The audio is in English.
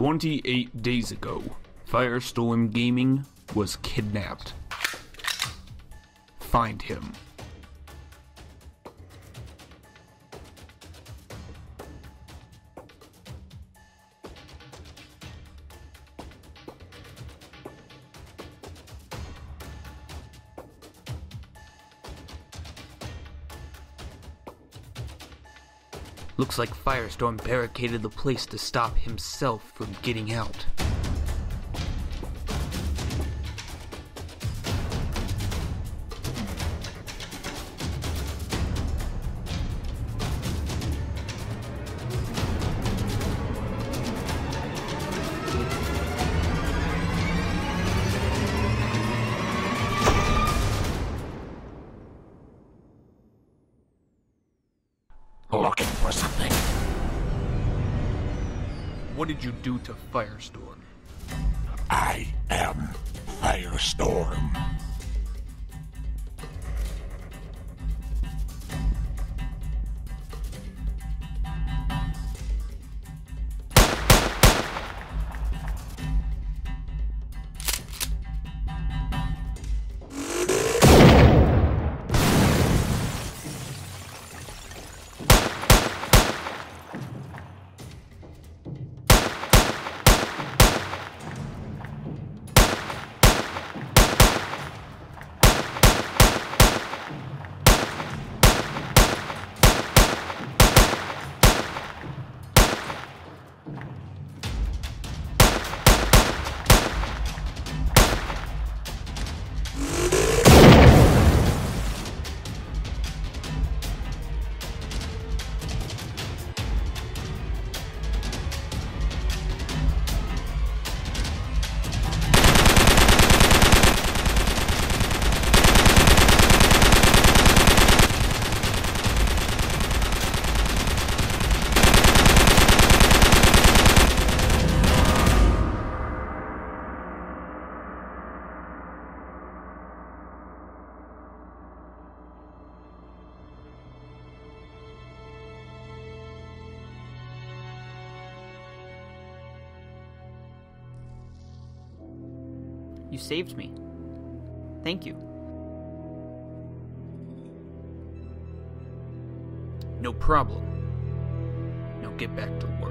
28 days ago, Firestorm Gaming was kidnapped. Find him. Looks like Firestorm barricaded the place to stop himself from getting out. Looking for something. What did you do to Firestorm? I am Firestorm. You saved me. Thank you. No problem. Now get back to work.